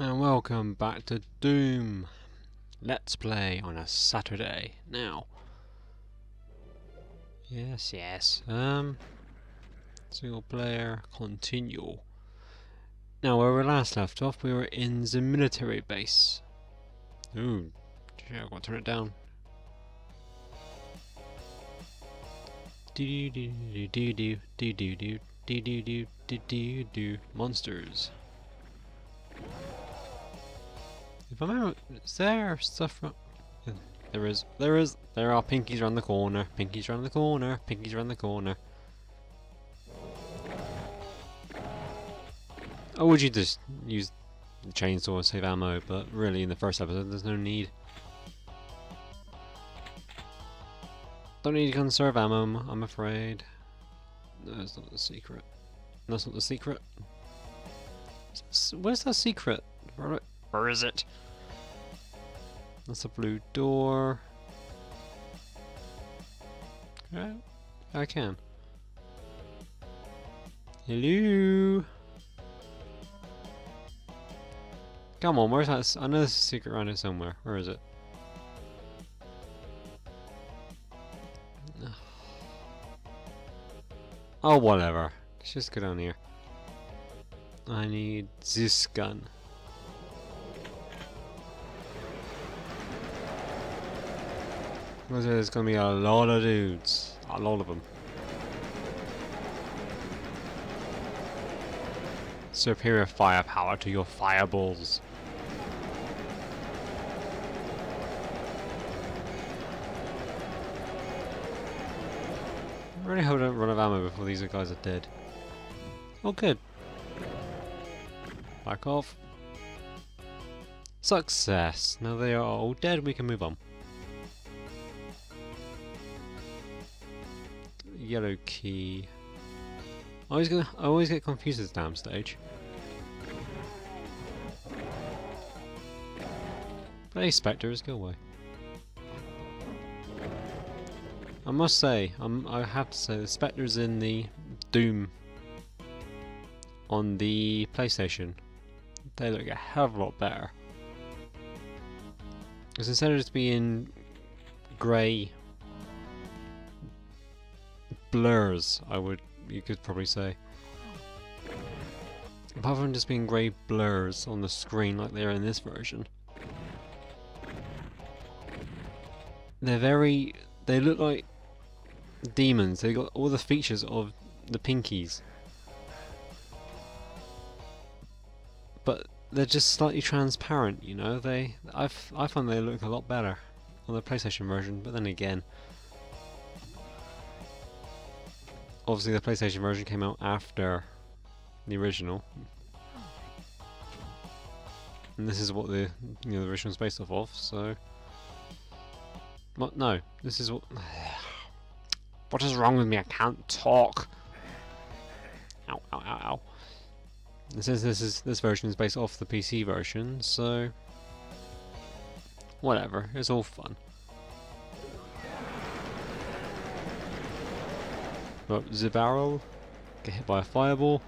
And welcome back to Doom. Let's play on a Saturday. Now. Yes, yes. Um single player continue. Now where we last left off we were in the military base. Ooh, yeah, got to turn it down. Do do do do do do do do do do do do do do monsters. If I'm out, is there stuff. There is, there is, there are pinkies around the corner, pinkies around the corner, pinkies around the corner. Or would you just use the chainsaw to save ammo, but really in the first episode there's no need. Don't need to conserve ammo, I'm afraid. No, that's not the secret. That's not the secret. Where's that secret? Where is it? That's a blue door. Right, I can. Hello? Come on, where's that? I know there's a secret around here somewhere. Where is it? Oh, whatever. Let's just go down here. I need this gun. There's gonna be a lot of dudes. A lot of them. Superior firepower to your fireballs. I really hope I don't run of ammo before these guys are dead. Oh good. Back off. Success. Now they are all dead, we can move on. Yellow key. I always get, I always get confused at this damn stage. But hey, Spectres, go away. I must say, I have to say, the Spectres in the Doom on the PlayStation, they look a hell of a lot better. Because instead of just being grey blurs, I would, you could probably say. Apart from just being grey blurs on the screen like they are in this version. They're very, they look like demons. They got all the features of the Pinkies. But they're just slightly transparent, you know. They, I've, I find they look a lot better on the PlayStation version. But then again, obviously the PlayStation version came out after the original. And this is what the you know the original is based off of, so What no, this is what What is wrong with me? I can't talk. Ow, ow, ow, ow. This is this is this version is based off the PC version, so whatever, it's all fun. But the barrel, get hit by a fireball.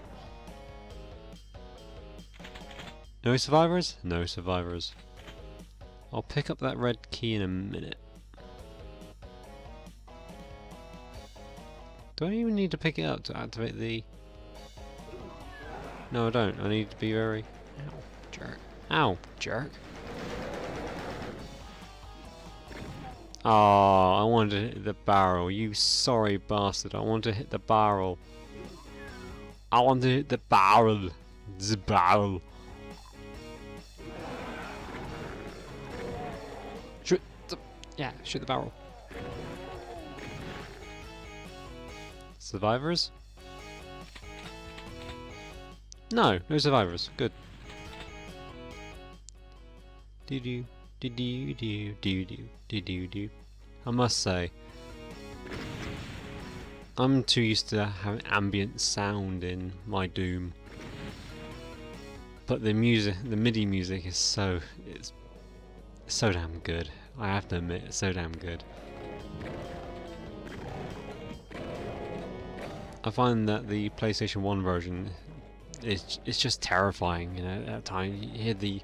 No survivors? No survivors. I'll pick up that red key in a minute. Do I even need to pick it up to activate the... No, I don't. I need to be very... Ow, jerk. Ow, jerk. Oh, I wanted to hit the barrel. You sorry bastard. I want to hit the barrel. I want to hit the barrel. The barrel. Shoot the... Yeah, shoot the barrel. Survivors? No, no survivors. Good. Do do do do do do do do do. I must say, I'm too used to having ambient sound in my Doom, but the music, the MIDI music, is so it's so damn good. I have to admit, it's so damn good. I find that the PlayStation 1 version it's it's just terrifying. You know, at times you hear the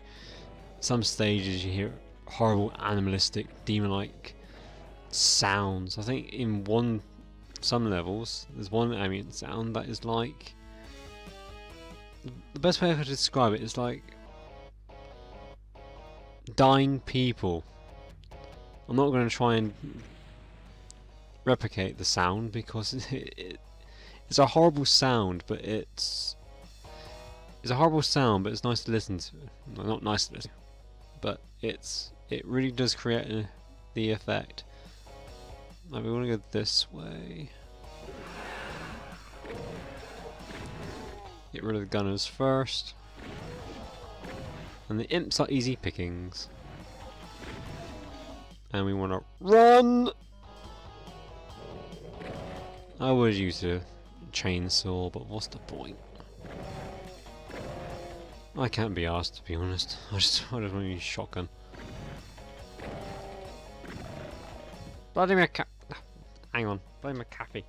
some stages you hear horrible animalistic demon-like sounds. I think in one some levels there's one ambient sound that is like the best way I could describe it is like dying people. I'm not going to try and replicate the sound because it, it, it's a horrible sound, but it's it's a horrible sound, but it's nice to listen to. Not nice to listen, to, but it's it really does create the effect. Now we want to go this way. Get rid of the gunners first. And the imps are easy pickings. And we want to run! I would use a chainsaw, but what's the point? I can't be asked to be honest. I just, I just want to use shotgun. Bloody McCa- Hang on, bloody McAfee.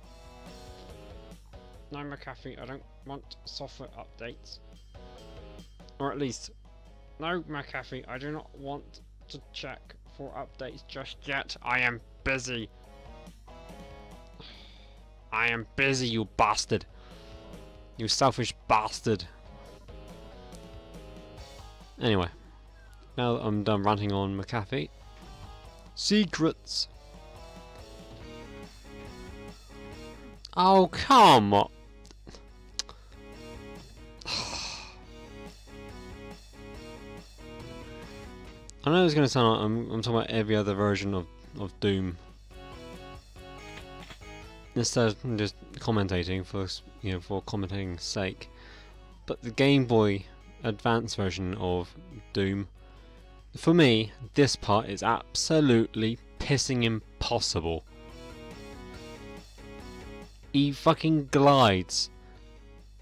No McAfee, I don't want software updates. Or at least, no McAfee, I do not want to check for updates just yet. I am busy. I am busy, you bastard. You selfish bastard. Anyway, now that I'm done ranting on McAfee, secrets. Oh, come on. I know it's going to sound like I'm, I'm, talking about every other version of, of Doom. Instead of just commentating for you know for commentating's sake, but the Game Boy Advance version of Doom, for me, this part is absolutely pissing impossible. He fucking glides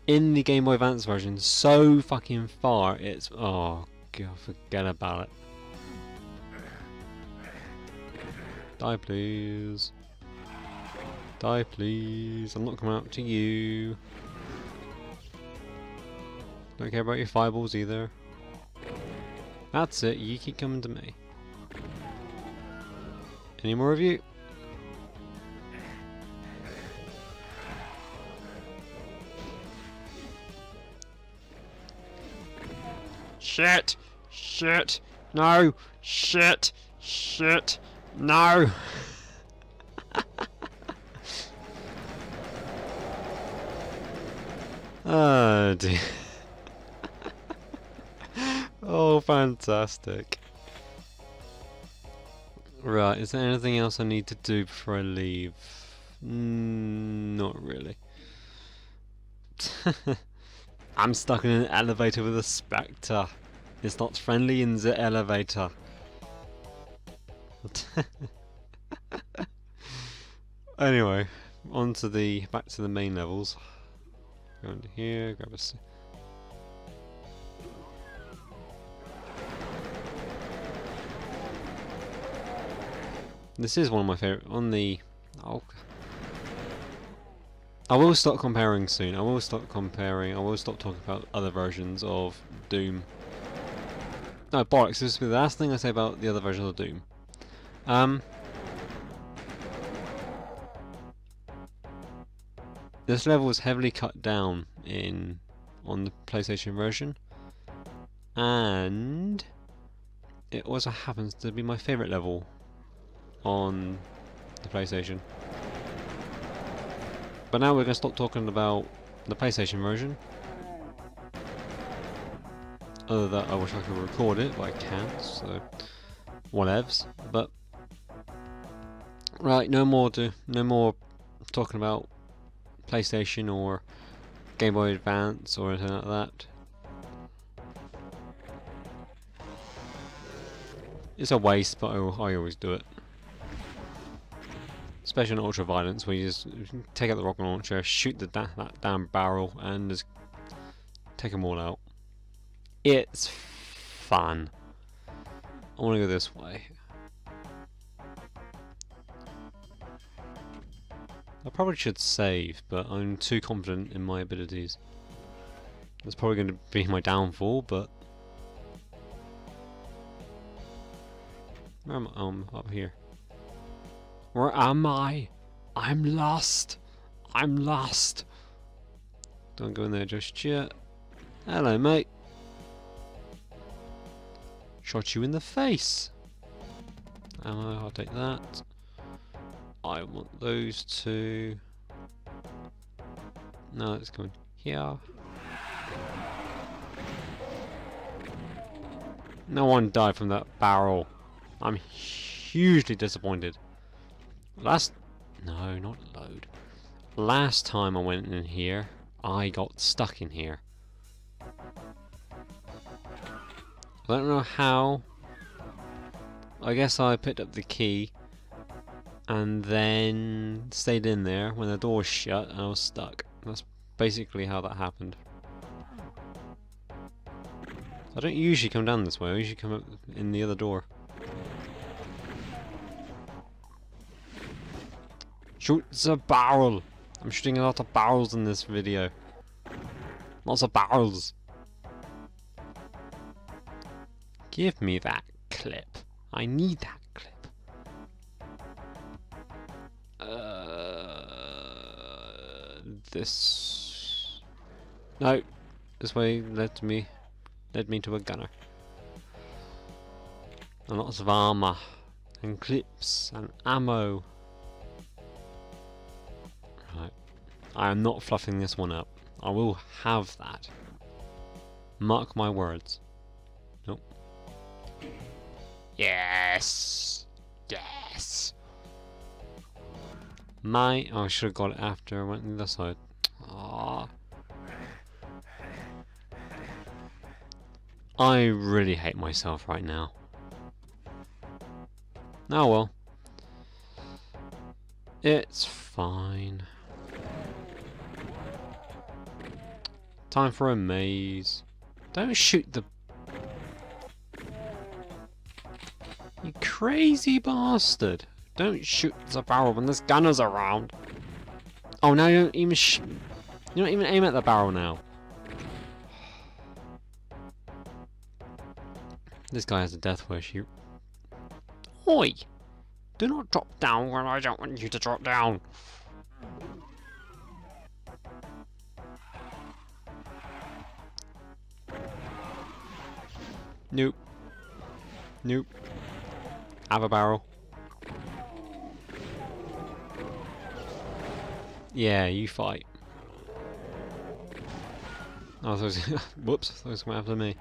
in the Game Boy Advance version so fucking far. It's oh god, forget about it. Die please. Die please. I'm not coming out to you. Don't care about your fireballs either. That's it, you keep coming to me. Any more of you? Shit! Shit! No! Shit! Shit! No! oh dear. oh, fantastic. Right, is there anything else I need to do before I leave? Mm, not really. I'm stuck in an elevator with a spectre. It's not friendly in the elevator. anyway, on to the back to the main levels. Go into here, grab a. This is one of my favorite. On the oh, I will stop comparing soon. I will stop comparing. I will stop talking about other versions of Doom. No, bollocks. This will be the last thing I say about the other version of Doom. Um, this level was heavily cut down in on the PlayStation version, and it also happens to be my favourite level on the PlayStation. But now we're going to stop talking about the PlayStation version. Other than I wish I could record it, but I can't, so whatevs. But Right, no more to no more talking about PlayStation or Game Boy Advance or anything like that. It's a waste, but I, I always do it. Especially in Ultra Violence, where you just take out the rocket launcher, shoot the that damn barrel, and just take them all out. It's fun. I want to go this way. I probably should save, but I'm too confident in my abilities. That's probably going to be my downfall, but... Where am I? Um, up here. Where am I? I'm lost. I'm lost. Don't go in there just yet. Hello, mate. Shot you in the face. Ammo, I'll take that. I want those two. No, it's going here. No one died from that barrel. I'm hugely disappointed. Last... No, not load. Last time I went in here, I got stuck in here. Don't know how. I guess I picked up the key and then stayed in there when the door was shut and I was stuck. That's basically how that happened. I don't usually come down this way, I usually come up in the other door. Shoot the barrel! I'm shooting a lot of barrels in this video. Lots of barrels. Give me that clip. I need that clip. Uh, this... No. This way led me led me to a gunner. And lots of armour. And clips and ammo. Right. I am not fluffing this one up. I will have that. Mark my words. Yes! Yes! My... Oh, I should have got it after I went on the other side. Aww. I really hate myself right now. Oh well. It's fine. Time for a maze. Don't shoot the... crazy bastard. Don't shoot the barrel when there's gunners around. Oh, now you don't even sh You don't even aim at the barrel now. This guy has a death wish. You... Oi! Do not drop down when I don't want you to drop down. Nope. Nope. Have a barrel. Yeah, you fight. Oh, those. whoops, those come after me.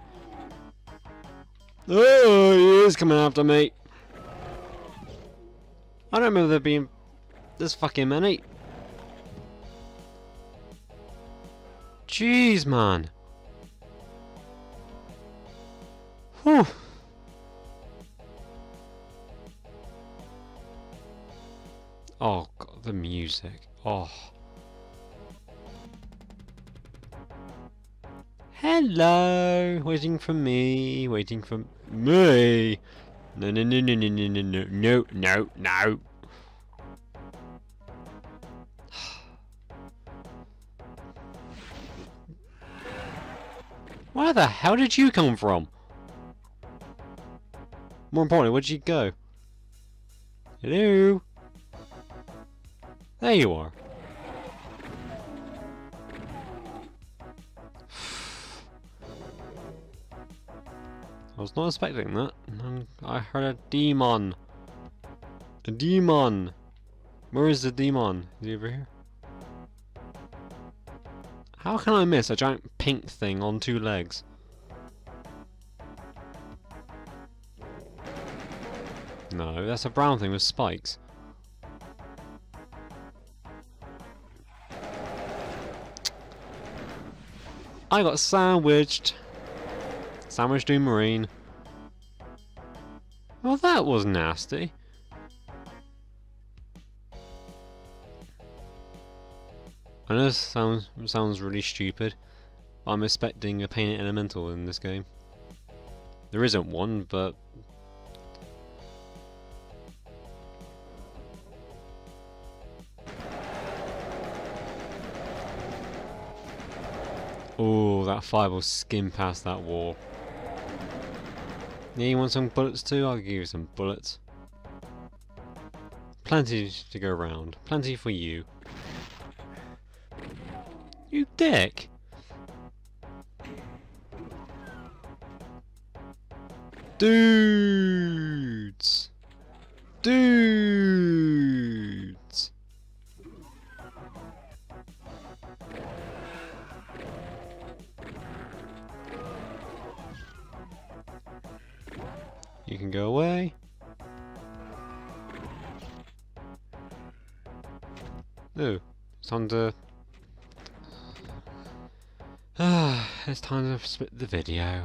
Oh, he is coming after me. I don't remember there being this fucking many. Jeez, man. Whew. Oh, God, the music. Oh. Hello! Waiting for me, waiting for me! No, no, no, no, no, no, no, no, no, no, no! Where the hell did you come from? More importantly, where'd you go? Hello? There you are. I was not expecting that. I heard a demon. A demon! Where is the demon? Is he over here? How can I miss a giant pink thing on two legs? No, that's a brown thing with spikes. I got sandwiched. Sandwiched in marine. Well, that was nasty. I know this sounds sounds really stupid. but I'm expecting a Pain Elemental in this game. There isn't one, but Oh, that fire will skim past that wall. Yeah, you want some bullets too? I'll give you some bullets. Plenty to go around. Plenty for you. You dick! Dudes! Ah, it's time to split the video.